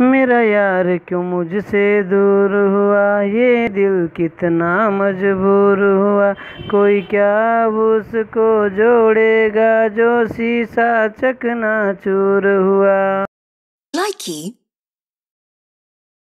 मेरा यार क्यों मुझसे दूर हुआ? ये दिल कितना मजबूर हुआ। कोई क्या उसको जोड़ेगा जो शीशा चकना चूर हुआ? Likey